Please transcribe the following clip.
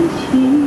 自己